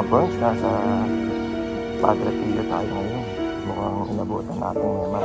ka-friends, nasa Padre Pio tayo ngayon. Mukhang inabutan natin naman.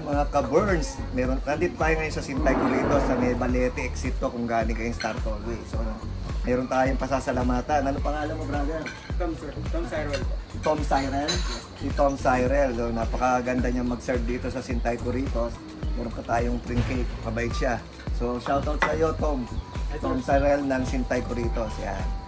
Ayan mga ka-burns, meron, nandito tayo ngayon sa Sintay Corrido sa may Balete exit to kung galing kayong Star Tollway. So, meron tayong pasasalamatan. Ano pangalan mo, brother? Tom, sir. Tom Cyril po. Tom Cyrel. Si Tom Cyrel. So, napakaganda niya mag-serve dito sa Sintay Corridos. Meron pa tayong drink cake. Kabait siya. So, shoutout sa iyo, Tom. Tom Cyrel ng Sintay Corridos. Yan.